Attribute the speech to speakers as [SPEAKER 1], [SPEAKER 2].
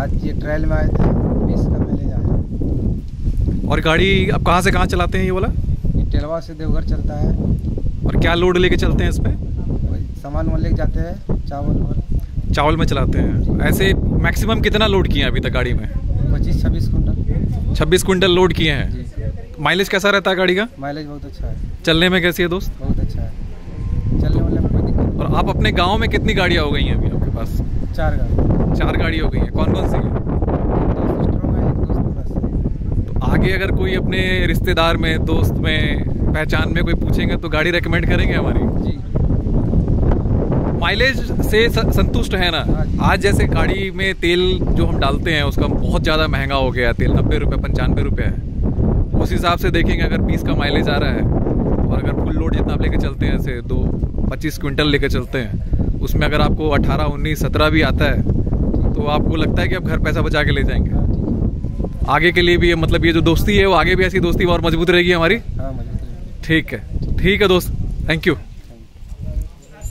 [SPEAKER 1] ये ट्रायल में आए थे बीस का माइलेज आया
[SPEAKER 2] और गाड़ी अब कहाँ से कहाँ चलाते हैं ये वाला?
[SPEAKER 1] ये टेलवा से देवघर चलता है।
[SPEAKER 2] और क्या लोड लेके चलते हैं इसमें
[SPEAKER 1] वही सामान वामान लेके जाते हैं चावल और
[SPEAKER 2] चावल में चलाते हैं। ऐसे मैक्सिमम कितना लोड किए हैं अभी तक गाड़ी में?
[SPEAKER 1] पच्चीस छब्बीस कुंटल
[SPEAKER 2] छब्बीस कुंटल लोड किए हैं। माइलेज कैसा रहता है गाड़ी का?
[SPEAKER 1] माइलेज बहुत अच्छा है।
[SPEAKER 2] चलने में कैसी है दोस्त?
[SPEAKER 1] बहुत अच्छा है। चलने वाले में कोई दिक्कत
[SPEAKER 2] और आप अपने गाँव में कितनी गाड़ियाँ हो गई हैं अभी आपके पास?
[SPEAKER 1] चार गाड़ी
[SPEAKER 2] चार गाड़ी हो गई है कौन कौन सी? है तो आगे अगर कोई अपने रिश्तेदार में दोस्त में पहचान में कोई पूछेंगे तो गाड़ी रेकमेंड करेंगे हमारी।
[SPEAKER 1] जी।
[SPEAKER 2] माइलेज से संतुष्ट है ना?
[SPEAKER 1] हाँ
[SPEAKER 2] आज जैसे गाड़ी में तेल जो हम डालते हैं उसका बहुत ज़्यादा महँगा हो गया है तेल नब्बे रुपये पंचानवे रुपये है। उस हिसाब से देखेंगे अगर बीस का माइलेज आ रहा है और अगर फुल लोड जितना आप लेके चलते हैं ऐसे दो पच्चीस क्विंटल लेके चलते हैं उसमें अगर आपको अठारह उन्नीस सत्रह भी आता है तो आपको लगता है कि आप घर पैसा बचा के ले जाएँगे? आगे के लिए भी ये मतलब ये जो दोस्ती है वो आगे भी ऐसी दोस्ती और मज़बूत रहेगी हमारी?
[SPEAKER 1] हाँ
[SPEAKER 2] ठीक है। ठीक है दोस्त थैंक यू